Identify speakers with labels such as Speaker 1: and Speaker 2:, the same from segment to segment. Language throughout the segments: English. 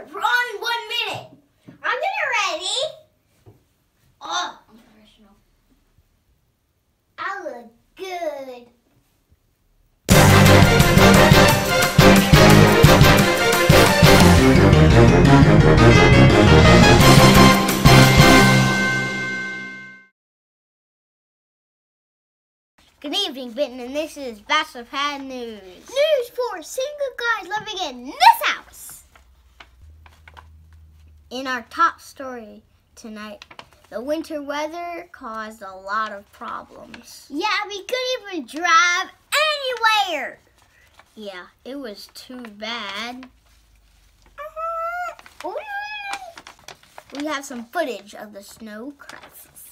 Speaker 1: on in one minute.
Speaker 2: I'm getting ready.
Speaker 1: Oh, I'm professional.
Speaker 2: I look good.
Speaker 3: Good evening, Benton, and this is Bachelor Pad News.
Speaker 2: News for single guys living in this house.
Speaker 3: In our top story tonight, the winter weather caused a lot of problems.
Speaker 2: Yeah, we couldn't even drive anywhere.
Speaker 3: Yeah, it was too bad. Uh-huh. We have some footage of the snow crisis.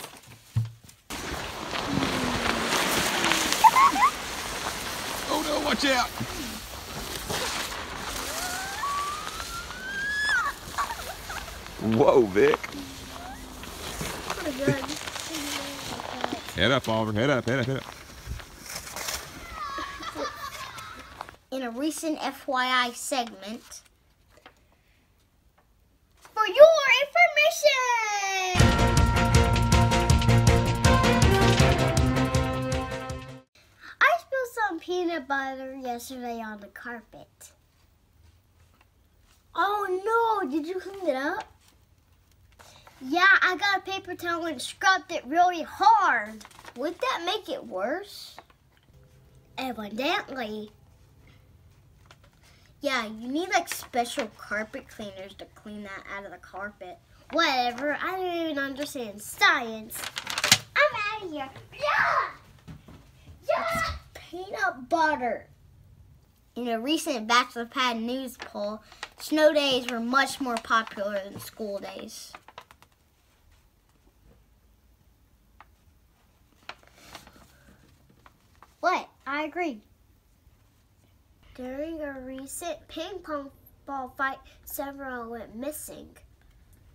Speaker 4: Oh no, watch out! Whoa, Vic. Head up, Oliver. Head up, head up, head up.
Speaker 3: In a recent FYI segment,
Speaker 2: For your information. I spilled some peanut butter yesterday on the carpet. Oh no, did you clean it up? Yeah, I got a paper towel and scrubbed it really hard.
Speaker 3: would that make it worse?
Speaker 2: Evidently.
Speaker 3: Yeah, you need like special carpet cleaners to clean that out of the carpet.
Speaker 2: Whatever, I don't even understand science. I'm out of here. Yeah! Yeah!
Speaker 3: Peanut butter. In a recent Bachelor Pad news poll, snow days were much more popular than school days.
Speaker 2: What? I agree. During a recent ping pong ball fight, several went missing.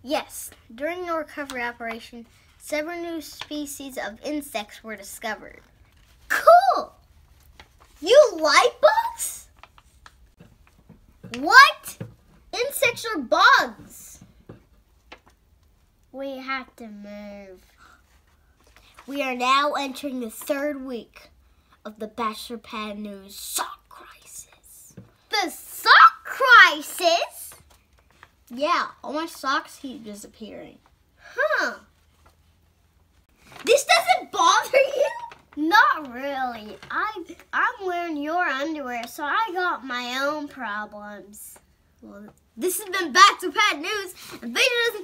Speaker 3: Yes, during the recovery operation, several new species of insects were discovered.
Speaker 2: Cool! You like bugs?
Speaker 3: What? Insects are bugs.
Speaker 2: We have to move.
Speaker 3: We are now entering the third week of the Bachelor Pad News sock crisis.
Speaker 2: The sock crisis?
Speaker 3: Yeah, all my socks keep disappearing.
Speaker 2: Huh.
Speaker 3: This doesn't bother you?
Speaker 2: Not really. I I'm wearing your underwear, so I got my own problems.
Speaker 3: Well, this has been Back Pad News, and Vader doesn't